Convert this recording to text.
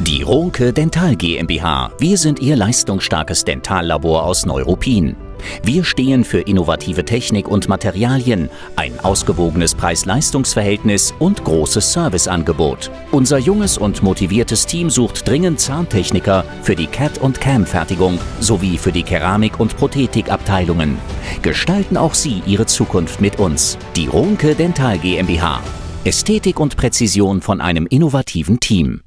Die Ronke Dental GmbH. Wir sind Ihr leistungsstarkes Dentallabor aus Neuruppin. Wir stehen für innovative Technik und Materialien, ein ausgewogenes Preis-Leistungs-Verhältnis und großes Serviceangebot. Unser junges und motiviertes Team sucht dringend Zahntechniker für die CAT- und CAM-Fertigung sowie für die Keramik- und Prothetikabteilungen. Gestalten auch Sie Ihre Zukunft mit uns. Die Ronke Dental GmbH. Ästhetik und Präzision von einem innovativen Team.